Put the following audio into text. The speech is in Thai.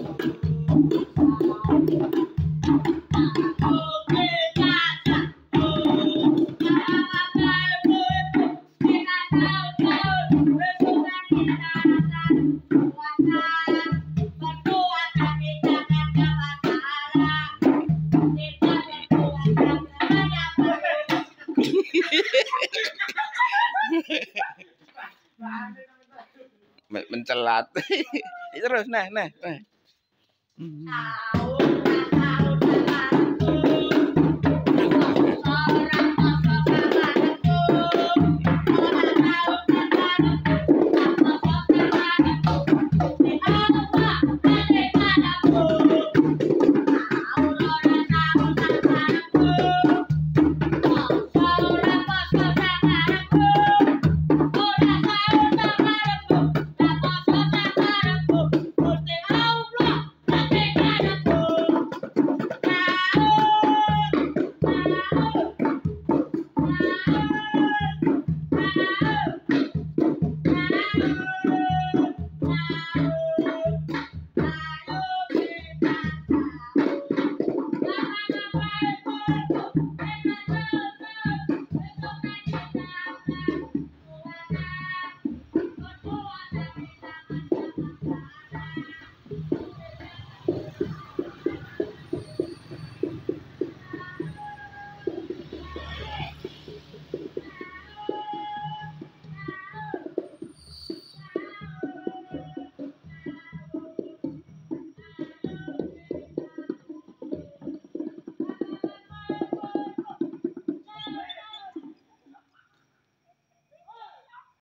มันมัน telat. Terus nah nah. nah. Tao 哈 Thank you.